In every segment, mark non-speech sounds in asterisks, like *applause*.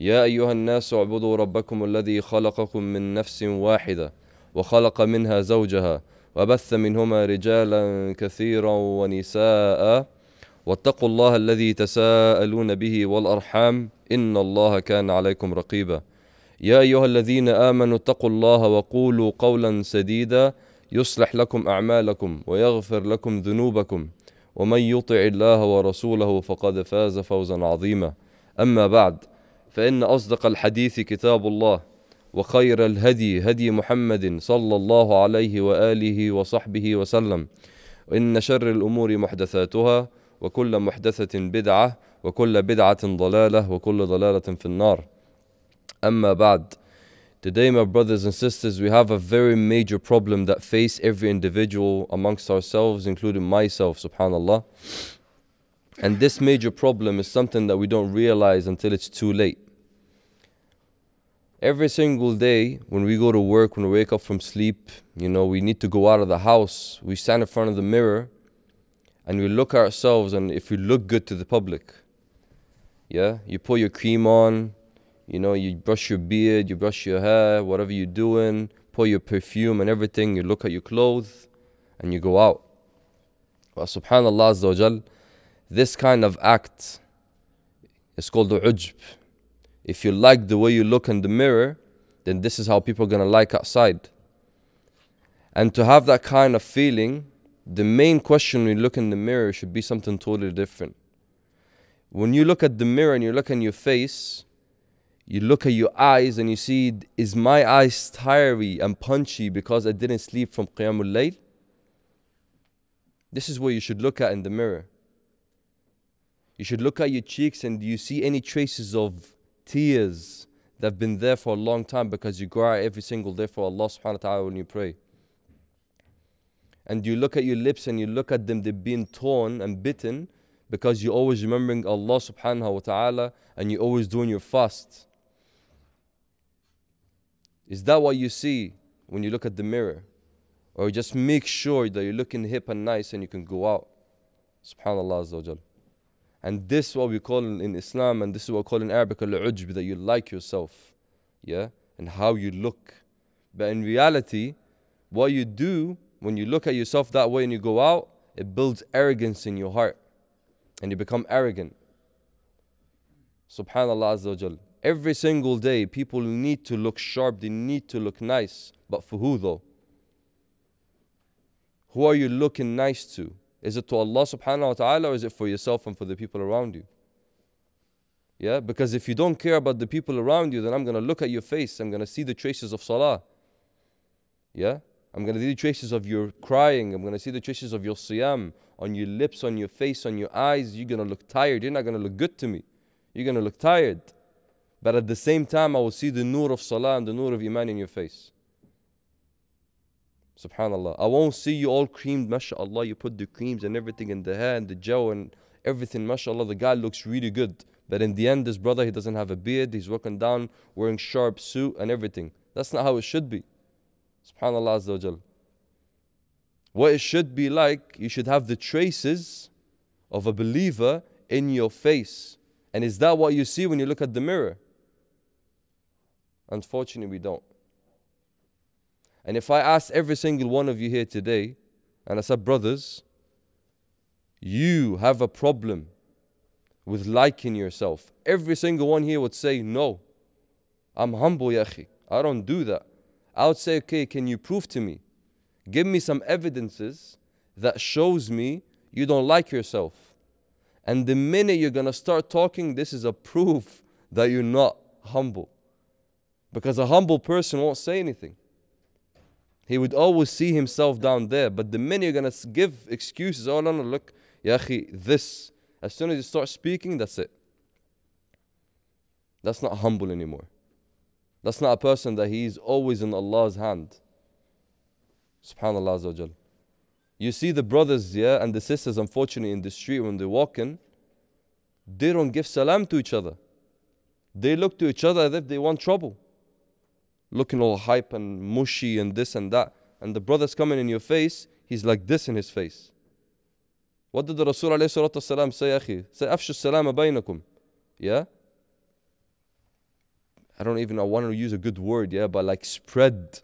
يا أيها الناس اعبدوا ربكم الذي خلقكم من نفس واحدة وخلق منها زوجها وبث منهما رجالا كثيرا ونساء واتقوا الله الذي تساءلون به والأرحام إن الله كان عليكم رقيبا. يا أيها الذين آمنوا اتقوا الله وقولوا قولا سديدا يصلح لكم أعمالكم ويغفر لكم ذنوبكم ومن يطع الله ورسوله فقد فاز فوزا عظيما. أما بعد فإن أصدق الحديث كتاب الله وخير الهدي هدي محمد صلى الله عليه وآله وصحبه وسلم وإن شر الأمور محدثاتها وكل محدثة بدعة وكل بدعة ضلالة وكل ضلالة في النار أما بعد Today, my brothers and sisters, we have a very major problem that face every individual amongst ourselves, including myself, subhanAllah. And this major problem is something that we don't realize until it's too late. Every single day, when we go to work, when we wake up from sleep, you know, we need to go out of the house, we stand in front of the mirror and we look at ourselves, and if we look good to the public, yeah, you put your cream on, you know, you brush your beard, you brush your hair, whatever you're doing, put your perfume and everything, you look at your clothes, and you go out. Subhanallah azza this kind of act is called the ujb. If you like the way you look in the mirror, then this is how people are gonna like outside. And to have that kind of feeling, the main question when you look in the mirror should be something totally different. When you look at the mirror and you look in your face, you look at your eyes and you see, is my eyes tiry and punchy because I didn't sleep from Qiyamul Layl? This is what you should look at in the mirror. You should look at your cheeks and do you see any traces of tears that have been there for a long time because you out every single day for Allah subhanahu wa ta'ala when you pray. And you look at your lips and you look at them, they're being torn and bitten because you're always remembering Allah subhanahu wa ta'ala and you're always doing your fast. Is that what you see when you look at the mirror? Or just make sure that you're looking hip and nice and you can go out. Subhanallah Azza. And this is what we call in, Islam, and this is what we call in Arabic al-ujb, that you like yourself. Yeah? And how you look. But in reality, what you do when you look at yourself that way and you go out, it builds arrogance in your heart. And you become arrogant. Subhanallah Azza Every single day, people need to look sharp, they need to look nice. But for who though? Who are you looking nice to? Is it to Allah subhanahu wa ta'ala or is it for yourself and for the people around you? Yeah, because if you don't care about the people around you, then I'm gonna look at your face, I'm gonna see the traces of salah. Yeah? I'm gonna see the traces of your crying, I'm gonna see the traces of your siyam on your lips, on your face, on your eyes. You're gonna look tired, you're not gonna look good to me. You're gonna look tired. But at the same time, I will see the nur of salah and the nur of iman in your face. Subhanallah. I won't see you all creamed, mashallah. You put the creams and everything in the hair and the gel and everything, mashallah. The guy looks really good. But in the end, this brother, he doesn't have a beard. He's walking down wearing sharp suit and everything. That's not how it should be. Subhanallah Azza wa What it should be like, you should have the traces of a believer in your face. And is that what you see when you look at the mirror? Unfortunately, we don't. And if I ask every single one of you here today, and I said, brothers, you have a problem with liking yourself, every single one here would say, no, I'm humble, yahi. I don't do that. I would say, okay, can you prove to me? Give me some evidences that shows me you don't like yourself. And the minute you're gonna start talking, this is a proof that you're not humble. Because a humble person won't say anything. He would always see himself down there. But the minute you're gonna give excuses, oh no no look, yahi, this. As soon as you start speaking, that's it. That's not humble anymore. That's not a person that he's always in Allah's hand. Subhanallah Azza You see the brothers, yeah, and the sisters, unfortunately, in the street when they're walking, they don't give salam to each other. They look to each other as if they want trouble looking all hype and mushy and this and that. And the brother's coming in your face, he's like this in his face. What did the Rasul alayhi salatu wasalam say, akhi? Say, afshu salama baynakum. Yeah? I don't even, I want to use a good word, yeah, but like spread,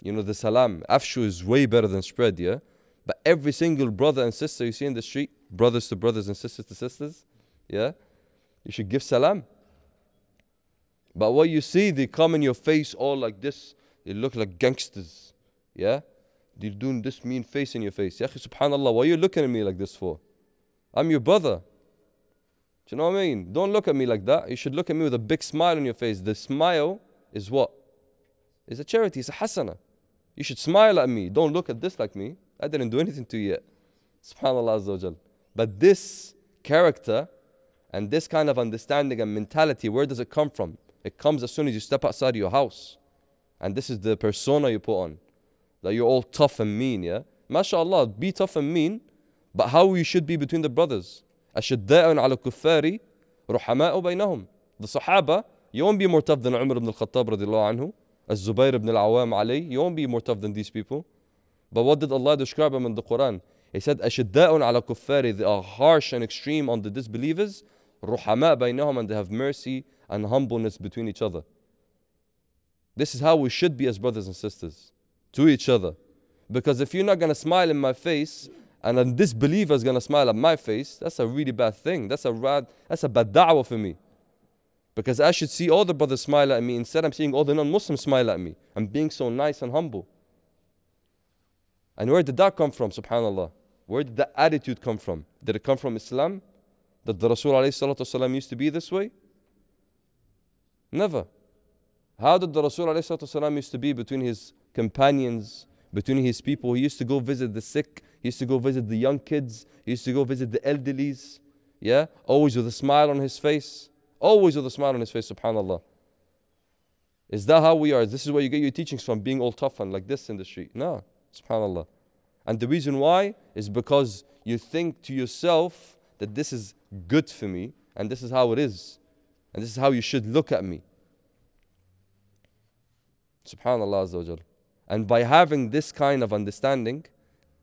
you know, the salam. Afshu is way better than spread, yeah? But every single brother and sister you see in the street, brothers to brothers and sisters to sisters, yeah? You should give salam. But what you see, they come in your face all like this. They look like gangsters. Yeah? They're doing this mean face in your face. Ya subhanallah, why are you looking at me like this for? I'm your brother. Do you know what I mean? Don't look at me like that. You should look at me with a big smile on your face. The smile is what? It's a charity, it's a hasana. You should smile at me. Don't look at this like me. I didn't do anything to you yet. Subhanallah Azza But this character and this kind of understanding and mentality, where does it come from? It comes as soon as you step outside your house. And this is the persona you put on. That you're all tough and mean, yeah? MashaAllah, be tough and mean, but how you should be between the brothers. أشداء على الكفار رحماء بينهم. The Sahaba, you won't be more tough than Umar ibn al-Khattab radiallahu anhu. As Zubair ibn al-Awam Ali, you won't be more tough than these people. But what did Allah describe them in the Quran? He said, أشداء على الكفار, they are harsh and extreme on the disbelievers. رحماء بينهم, and they have mercy and humbleness between each other. This is how we should be as brothers and sisters to each other. Because if you're not going to smile in my face and a disbeliever is going to smile at my face, that's a really bad thing. That's a, rad, that's a bad da'wah for me. Because I should see all the brothers smile at me. Instead, I'm seeing all the non Muslims smile at me. I'm being so nice and humble. And where did that come from, subhanAllah? Where did that attitude come from? Did it come from Islam? Did the Rasul used to be this way? Never. How did the Rasul used to be between his companions, between his people? He used to go visit the sick, he used to go visit the young kids, he used to go visit the elderlies. Yeah? Always with a smile on his face. Always with a smile on his face, subhanAllah. Is that how we are? This is where you get your teachings from, being all tough and like this in the street. No, subhanAllah. And the reason why is because you think to yourself that this is good for me and this is how it is. And this is how you should look at me. Subhanallah Azza And by having this kind of understanding,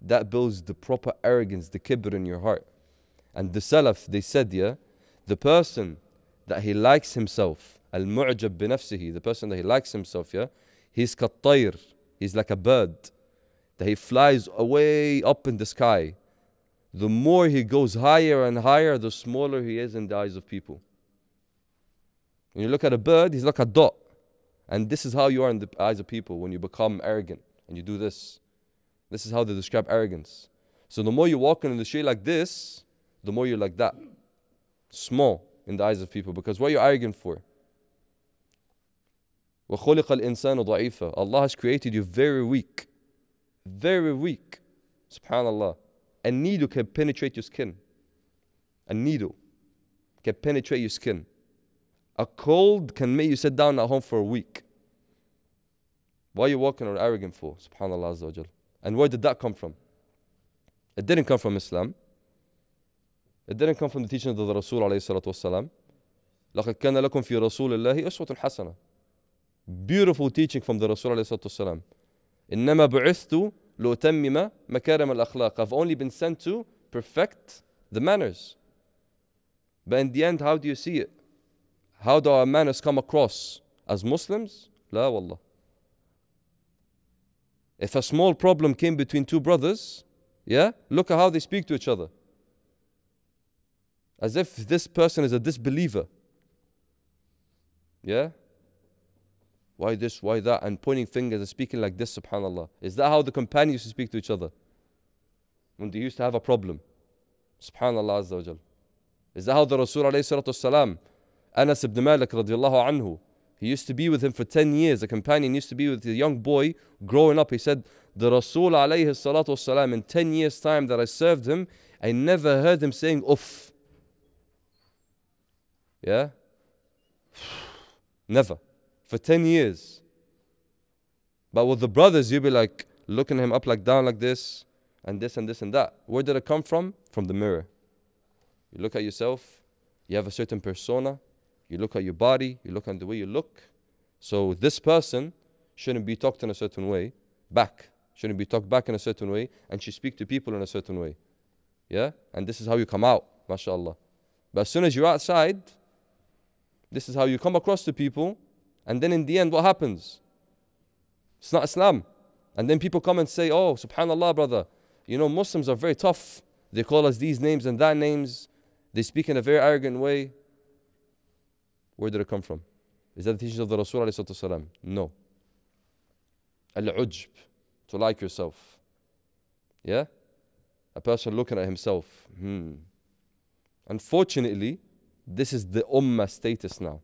that builds the proper arrogance, the kibr in your heart. And the Salaf, they said, yeah, the person that he likes himself, al-mu'jab binafsihi, the person that he likes himself, yeah, he's kattayr, he's like a bird, that he flies away up in the sky. The more he goes higher and higher, the smaller he is in the eyes of people. When you look at a bird, he's like a dot. And this is how you are in the eyes of people when you become arrogant and you do this. This is how they describe arrogance. So the more you walk in the street like this, the more you're like that. Small in the eyes of people because what are you arrogant for? وَخُلِقَ الْإِنسَانُ ضَعِيفًا Allah has created you very weak. Very weak. Subhanallah. A needle can penetrate your skin. A needle can penetrate your skin. A cold can make you sit down at home for a week. Why are you walking around arrogant for? Subhanallah Azza wa And where did that come from? It didn't come from Islam. It didn't come from the teachings of the Rasul عليه الصلاة والسلام. لقد كان لكم في رسول الله أسوة حسنة. Beautiful teaching from the Rasul عليه الصلاة والسلام. إنما بعثت لأتمم مكارم الأخلاق. I've only been sent to perfect the manners. But in the end, how do you see it? How do our manners come across? As Muslims? La wallah. If a small problem came between two brothers, yeah, look at how they speak to each other. As if this person is a disbeliever. Yeah? Why this, why that? And pointing fingers and speaking like this, subhanAllah. Is that how the companions used to speak to each other? When they used to have a problem. Subhanallah Azza wa Is that how the Rasul alayhi salatu Anas ibn Malik radiallahu anhu, he used to be with him for 10 years. A companion used to be with a young boy growing up. He said, The Rasul alayhi salatu wasalam, in 10 years' time that I served him, I never heard him saying uff. Yeah? *sighs* Never. for 10 years. But with the brothers, you'd be like looking him up, like down, like this, and this, and this, and that. Where did it come from? From the mirror. You look at yourself, you have a certain persona, you look at your body, you look at the way you look. So this person shouldn't be talked in a certain way back, shouldn't be talked back in a certain way, and she speak to people in a certain way. Yeah? And this is how you come out, mashallah. But as soon as you're outside, this is how you come across to people, and then in the end, what happens? It's not Islam. And then people come and say, Oh, subhanAllah, brother, you know, Muslims are very tough. They call us these names and that names. They speak in a very arrogant way. Where did it come from? Is that the teachings of the Rasul? No. Al-ujb, to like yourself. Yeah? A person looking at himself. Hmm. Unfortunately, this is the ummah status now.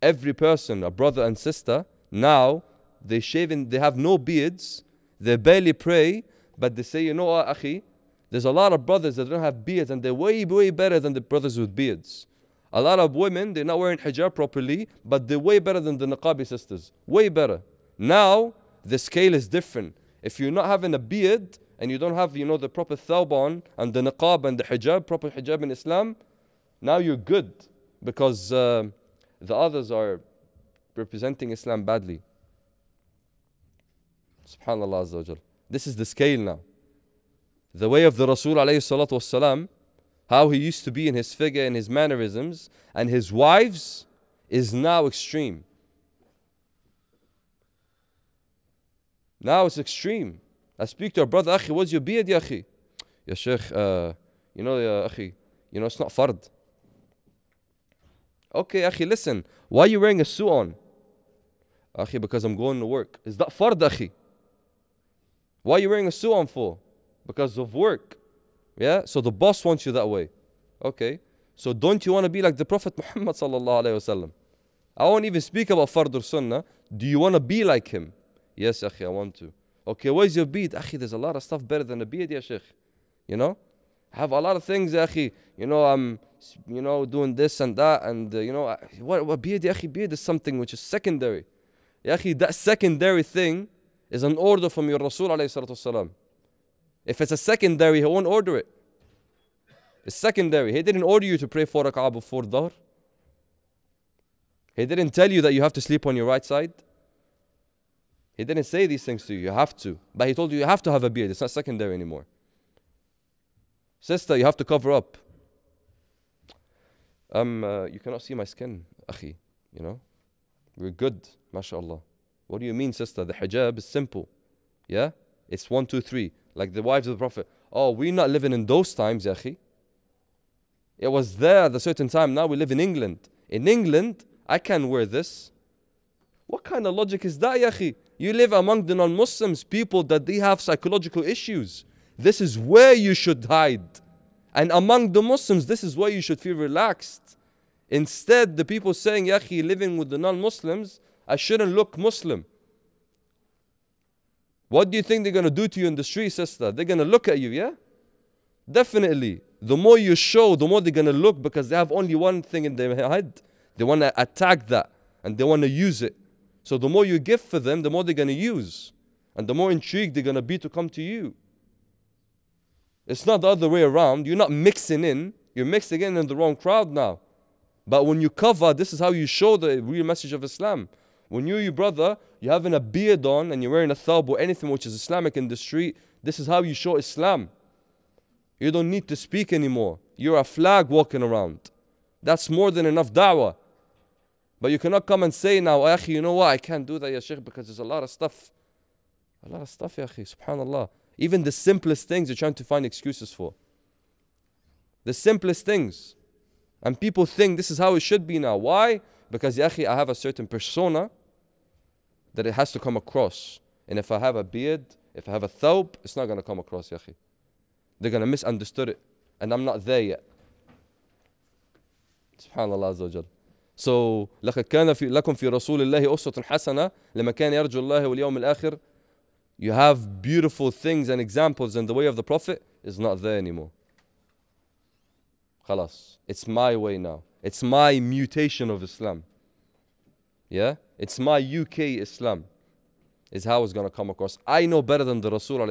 Every person, a brother and sister, now they shave and they have no beards, they barely pray, but they say, you know what, akhi, there's a lot of brothers that don't have beards and they're way, way better than the brothers with beards. A lot of women, they're not wearing hijab properly, but they're way better than the niqabi sisters. Way better. Now, the scale is different. If you're not having a beard and you don't have, you know, the proper thawban and the niqab and the hijab, proper hijab in Islam, now you're good because uh, the others are representing Islam badly. Subhanallah This is the scale now. The way of the Rasul alayhi salatu wasalam, how he used to be in his figure and his mannerisms, and his wives is now extreme. Now it's extreme. I speak to a brother, Akhi, what's your beard, ya Akhi? Ya Sheikh, uh, you know, ya Akhi, you know, it's not fard. Okay, Akhi, listen, why are you wearing a suit on? Akhi, because I'm going to work. Is that fard, Akhi? Why are you wearing a suit on for? Because of work. Yeah? So the boss wants you that way. Okay. So don't you want to be like the Prophet Muhammad sallallahu alaihi wasallam? I won't even speak about fard or sunnah. Do you want to be like him? Yes, akhi, I want to. Okay, where's your beard? Akhi, there's a lot of stuff better than a beard, ya sheikh. You know? I have a lot of things, akhi. You know, I'm, you know, doing this and that. And, uh, you know, what, what beard, akhi? Beard is something which is secondary. Ya akhi, that secondary thing is an order from your Rasul alayhi If it's a secondary, he won't order it. It's secondary. He didn't order you to pray four rak'ah before Dhuhr. He didn't tell you that you have to sleep on your right side. He didn't say these things to you. You have to. But he told you you have to have a beard. It's not secondary anymore. Sister, you have to cover up. Um, uh, you cannot see my skin, akhi. You know, we're good, mashallah. What do you mean, sister? The hijab is simple. Yeah? It's one, two, three. Like the wives of the Prophet. Oh, we're not living in those times, Yahi. It was there at a certain time. Now we live in England. In England, I can wear this. What kind of logic is that, Yahi? You live among the non Muslims, people that they have psychological issues. This is where you should hide. And among the Muslims, this is where you should feel relaxed. Instead, the people saying, Yahi, living with the non Muslims, I shouldn't look Muslim. What do you think they're going to do to you in the street, sister? They're going to look at you, yeah? Definitely. The more you show, the more they're going to look because they have only one thing in their head. They want to attack that and they want to use it. So the more you give for them, the more they're going to use. And the more intrigued they're going to be to come to you. It's not the other way around. You're not mixing in, you're mixing in in the wrong crowd now. But when you cover, this is how you show the real message of Islam. When you, your brother, you're having a beard on and you're wearing a thawb or anything which is Islamic in the street, this is how you show Islam. You don't need to speak anymore. You're a flag walking around. That's more than enough da'wah. But you cannot come and say now, Akhi, you know what, I can't do that, Ya Sheikh, because there's a lot of stuff. A lot of stuff, Ya Akhi, subhanAllah. Even the simplest things you're trying to find excuses for. The simplest things. And people think this is how it should be now. Why? Because, Ya Akhi, I have a certain persona that it has to come across. And if I have a beard, if I have a thawb, it's not going to come across, yahi. They're going to misunderstood it. And I'm not there yet. Subhanallah Azza wa So, لقد كان في لكم في رسول الله أسوة حسنة لما كان يرجو الله واليوم الآخر You have beautiful things and examples in the way of the Prophet is not there anymore. خلاص. It's my way now. It's my mutation of Islam. Yeah? It's my UK Islam is how it's going to come across. I know better than the Rasul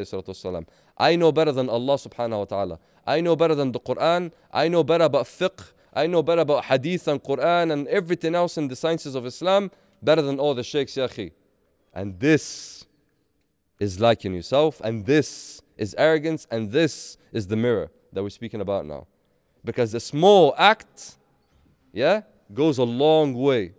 I know better than Allah subhanahu wa ta'ala. I know better than the Quran. I know better about fiqh. I know better about hadith and Quran and everything else in the sciences of Islam better than all the sheikhs, ya And this is liking yourself, and this is arrogance, and this is the mirror that we're speaking about now. Because the small act, yeah, goes a long way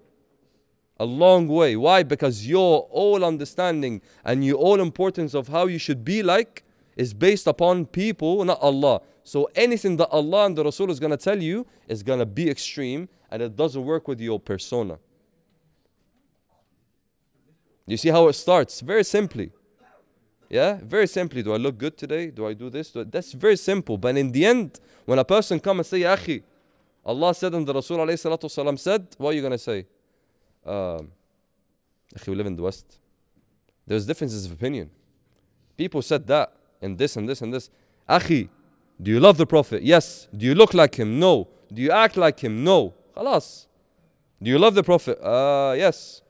a long way. Why? Because your all understanding and your all importance of how you should be like is based upon people, not Allah. So anything that Allah and the Rasul is going to tell you is going to be extreme and it doesn't work with your persona. You see how it starts? Very simply. Yeah, very simply. Do I look good today? Do I do this? Do I... That's very simple. But in the end, when a person comes and say, Akhi, Allah said and the Rasul said, what are you going to say? Um, we live in the West. There's differences of opinion. People said that and this and this and this. Akhi, do you love the Prophet? Yes. Do you look like him? No. Do you act like him? No. Khalas. Do you love the Prophet? Uh, yes.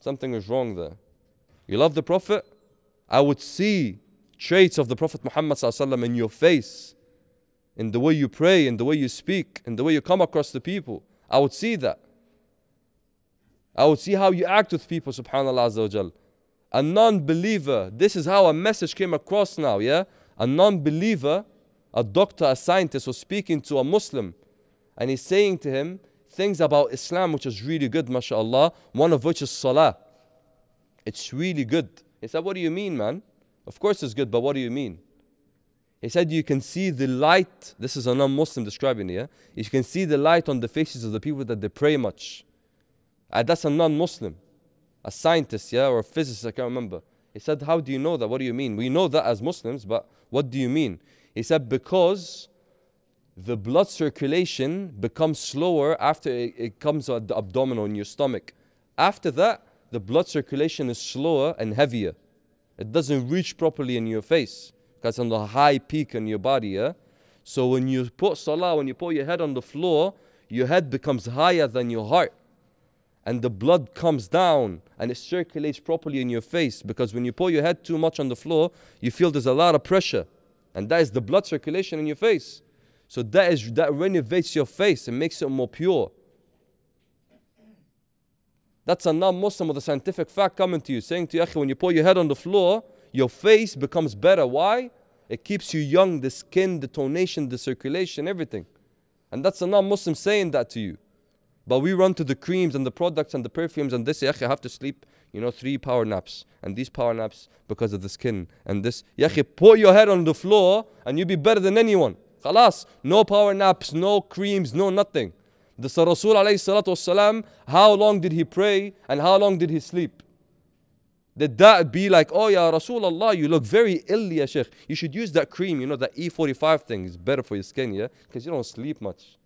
Something is wrong there. You love the Prophet? I would see traits of the Prophet Muhammad in your face, in the way you pray, in the way you speak, in the way you come across the people. I would see that. I would see how you act with people, subhanAllah A non believer, this is how a message came across now, yeah? A non believer, a doctor, a scientist was speaking to a Muslim and he's saying to him, things about Islam which is really good, mashallah, one of which is salah. It's really good. He said, What do you mean, man? Of course it's good, but what do you mean? He said, You can see the light. This is a non Muslim describing it. You can see the light on the faces of the people that they pray much. And uh, that's a non Muslim, a scientist, yeah, or a physicist, I can't remember. He said, How do you know that? What do you mean? We know that as Muslims, but what do you mean? He said, Because the blood circulation becomes slower after it, it comes at the abdominal in your stomach. After that, the blood circulation is slower and heavier. It doesn't reach properly in your face because on the high peak in your body. Yeah? So when you put salah, when you put your head on the floor, your head becomes higher than your heart. And the blood comes down and it circulates properly in your face because when you put your head too much on the floor, you feel there's a lot of pressure. And that is the blood circulation in your face. So that is that renovates your face and makes it more pure. That's a non-Muslim with a scientific fact coming to you, saying to you, when you put your head on the floor, your face becomes better. Why? It keeps you young, the skin, the tonation, the circulation, everything. And that's a non-Muslim saying that to you. But we run to the creams and the products and the perfumes and this, I have to sleep, you know, three power naps. And these power naps because of the skin. And this, Yakhi, put your head on the floor and you'll be better than anyone. Khalas, no power naps, no creams, no nothing. The Rasul alayhi salatu how long did he pray and how long did he sleep? Did that be like, oh yeah, Rasulullah, you look very ill, ya Sheikh. You should use that cream, you know, that E45 thing is better for your skin, yeah? Because you don't sleep much.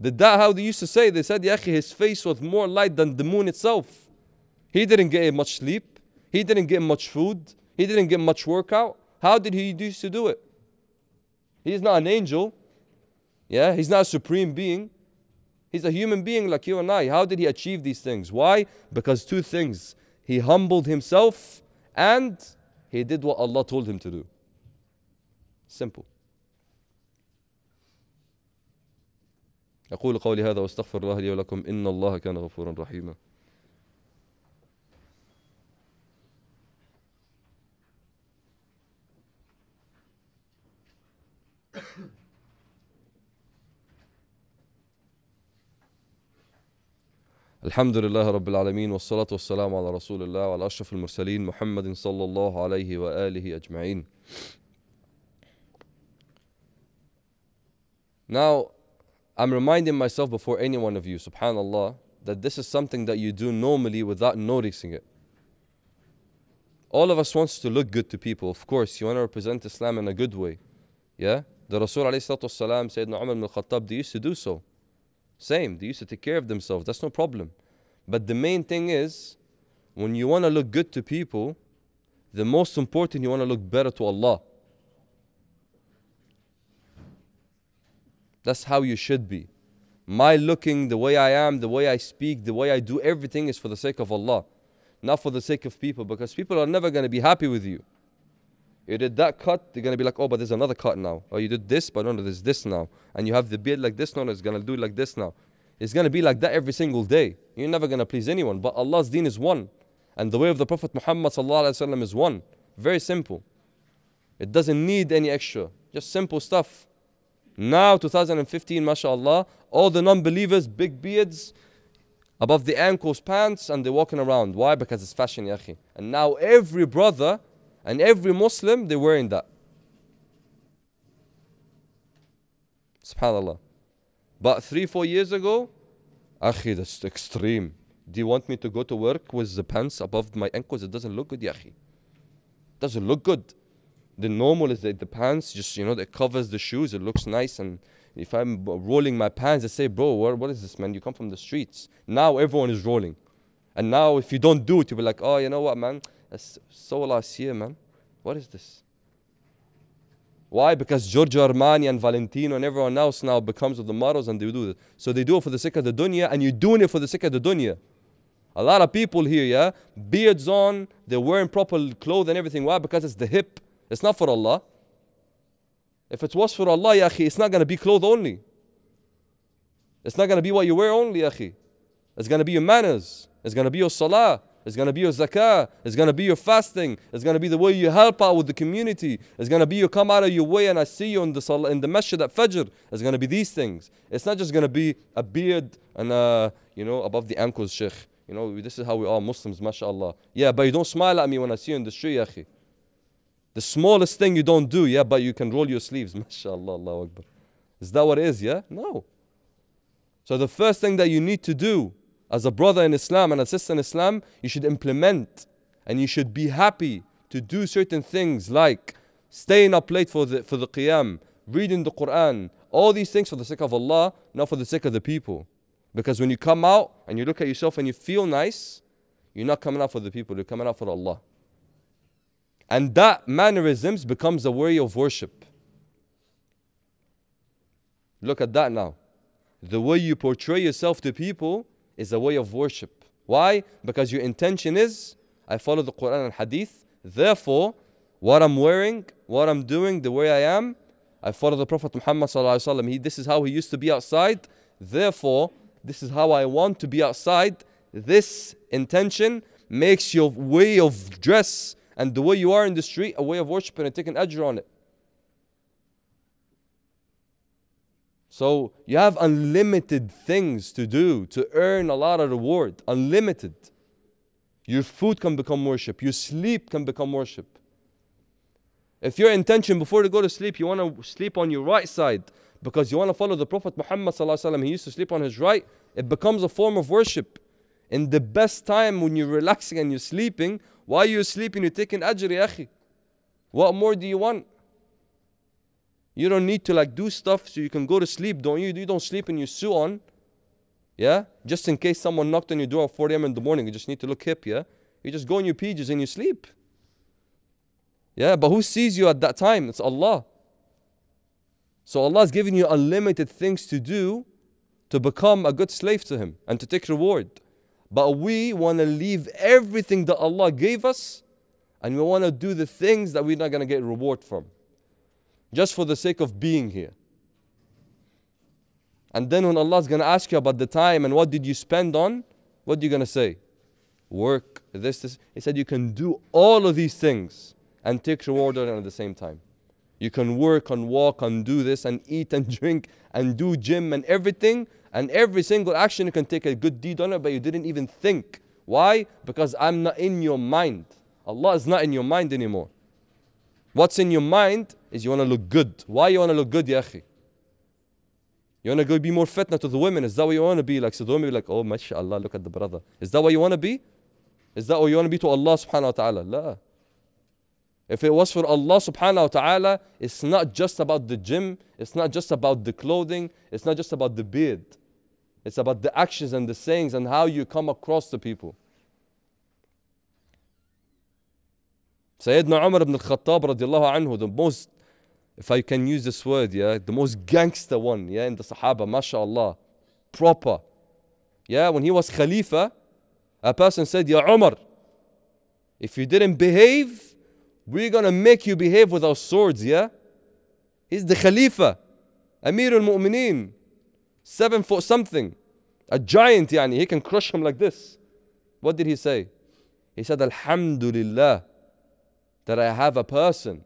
Did that how they used to say? They said, yeah, his face was more light than the moon itself. He didn't get much sleep. He didn't get much food. He didn't get much workout. How did he used to do it? He's not an angel. Yeah, he's not a supreme being. He's a human being like you and I. How did he achieve these things? Why? Because two things. He humbled himself and he did what Allah told him to do. Simple. أقول قولي هذا واستغفر الله لي ولكم إن الله كان غفورا رحيما الحمد لله رب العالمين والصلاة والسلام على رسول الله وعلى أشرف المرسلين محمد صلى الله عليه وآله أجمعين Now, I'm reminding myself before any one of you, subhanAllah, that this is something that you do normally without noticing it. All of us wants to look good to people. Of course, you want to represent Islam in a good way. Yeah? The Rasul alayhi salatu wasalam, Sayyidina Umar ibn al-Khattab, they used to do so. Same, they used to take care of themselves. That's no problem. But the main thing is, when you want to look good to people, the most important, you want to look better to Allah. That's how you should be. My looking, the way I am, the way I speak, the way I do everything is for the sake of Allah, not for the sake of people, because people are never going to be happy with you. You did that cut, they're to be like, oh, but there's another cut now. Or you did this, but no, no, there's this now. And you have the beard like this, no, no, it's to do it like this now. It's to be like that every single day. You're never to please anyone. But Allah's deen is one. And the way of the Prophet Muhammad is one. Very simple. It doesn't need any extra. Just simple stuff. Now, 2015, mashallah, all the non-believers, big beards, above the ankles, pants, and they're walking around. Why? Because it's fashion, yahi. And now every brother and every Muslim, they're wearing that. Subhanallah. But three, four years ago, akhi, that's extreme. Do you want me to go to work with the pants above my ankles? It doesn't look good, yahi. Doesn't look good the normal is that the pants just you know it covers the shoes it looks nice and if i'm rolling my pants i say bro what, what is this man you come from the streets now everyone is rolling and now if you don't do it you'll be like oh you know what man that's so last year man what is this why? Because Giorgio Armani and Valentino and everyone else now becomes of the models and they do it. So they do it for the sake of the dunya and you're doing it for the sake of the dunya. A lot of people here, yeah, beards on, they're wearing proper clothes and everything. Why? Because it's the hip. It's not for Allah. If it was for Allah, ya it's not going to be clothes only. It's not going to be what you wear only, ya It's going to be your manners. It's going to be your salah. It's going to be your zakah. It's going to be your fasting. It's going to be the way you help out with the community. It's going to be you come out of your way and I see you in the salah, in the masjid at Fajr. It's going to be these things. It's not just going to be a beard and uh, you know above the ankles, sheikh. You know this is how we are Muslims, mashallah. Yeah, but you don't smile at me when I see you in the street, ya the smallest thing you don't do, yeah, but you can roll your sleeves. *laughs* mashallah, Allah Akbar. Is that what it is, yeah? No. So the first thing that you need to do as a brother in Islam and a sister in Islam, you should implement and you should be happy to do certain things like staying up late for the, for the qiyam, reading the Quran, all these things for the sake of Allah, not for the sake of the people. Because when you come out and you look at yourself and you feel nice, you're not coming out for the people, you're coming out for Allah. And that mannerisms becomes a way of worship. Look at that now. The way you portray yourself to people is a way of worship. Why? Because your intention is, I follow the Quran and Hadith. Therefore, what I'm wearing, what I'm doing, the way I am, I follow the Prophet Muhammad. He, this is how he used to be outside. Therefore, this is how I want to be outside. This intention makes your way of dress and the way you are in the street, a way of worshiping and taking an ajr on it. So you have unlimited things to do to earn a lot of reward. Unlimited. Your food can become worship. Your sleep can become worship. If your intention before you go to sleep, you want to sleep on your right side because you want to follow the Prophet Muhammad, he used to sleep on his right, it becomes a form of worship. In the best time when you're relaxing and you're sleeping, while you're sleeping? You're taking ajr. What more do you want? You don't need to like do stuff so you can go to sleep, don't you? You don't sleep in your suit on. Yeah? Just in case someone knocked on your door at 4 a.m. in the morning, you just need to look hip, yeah? You just go in your pages and you sleep. Yeah, but who sees you at that time? It's Allah. So Allah is giving you unlimited things to do to become a good slave to Him and to take reward. But we want to leave everything that Allah gave us and we want to do the things that we're not going to get reward from. Just for the sake of being here. And then when Allah is going to ask you about the time and what did you spend on, what are you going to say? Work, this, this. He said you can do all of these things and take reward on at the same time. You can work and walk and do this and eat and *laughs* drink and do gym and everything and every single action you can take a good deed on it, but you didn't even think. Why? Because I'm not in your mind. Allah is not in your mind anymore. What's in your mind is you want to look good. Why you want to look good, ya? You want to go be more fitna to the women. Is that what you want to be? Like, so the women be like, oh, mashallah, look at the brother. Is that what you want to be? Is that what you want to be to Allah subhanahu wa ta'ala? La. If it was for Allah subhanahu wa ta'ala, it's not just about the gym, it's not just about the clothing, it's not just about the beard. It's about the actions and the sayings and how you come across to people. Sayyidina Umar ibn al-Khattab anhu, the most, if I can use this word, yeah, the most gangster one, yeah, in the Sahaba, mashallah. proper. Yeah, when he was Khalifa, a person said, Ya Umar, if you didn't behave, we're gonna make you behave with our swords, yeah? He's the Khalifa, Amir al Mu'mineen, seven foot something, a giant, yani, he can crush him like this. What did he say? He said, Alhamdulillah, that I have a person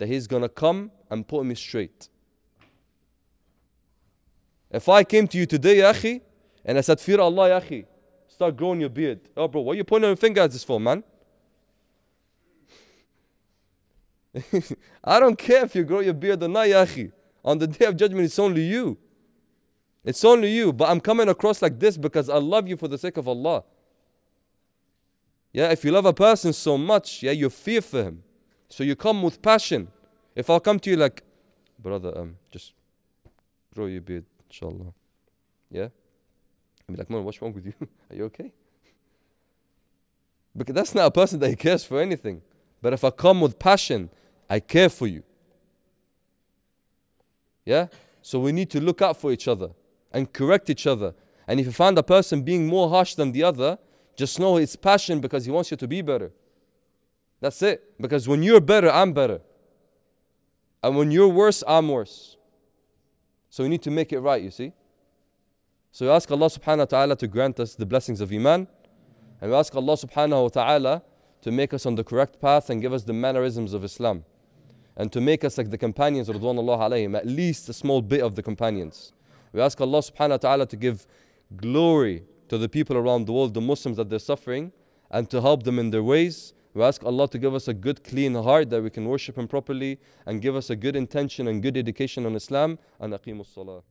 that he's gonna come and put me straight. If I came to you today, Yahi, and I said, Fear Allah, Yahi, start growing your beard. Oh, bro, what are you pointing your finger at this for, man? *laughs* I don't care if you grow your beard or not, Yahi. On the day of judgment, it's only you. It's only you. But I'm coming across like this because I love you for the sake of Allah. Yeah, if you love a person so much, yeah, you fear for him. So you come with passion. If I'll come to you like, brother, um, just grow your beard, inshallah. Yeah? I'll be like, man, what's wrong with you? *laughs* Are you okay? Because that's not a person that cares for anything. But if I come with passion, I care for you. Yeah? So we need to look out for each other and correct each other. And if you find a person being more harsh than the other, just know it's passion because he wants you to be better. That's it. Because when you're better, I'm better. And when you're worse, I'm worse. So we need to make it right, you see. So we ask Allah subhanahu wa ta'ala to grant us the blessings of Iman. And we ask Allah subhanahu wa ta'ala to make us on the correct path and give us the mannerisms of Islam. And to make us like the companions, Ridwanullah alayhim, at least a small bit of the companions. We ask Allah subhanahu wa ta'ala to give glory to the people around the world, the Muslims that they're suffering, and to help them in their ways. We ask Allah to give us a good, clean heart that we can worship Him properly and give us a good intention and good education on Islam. And aqimus salah.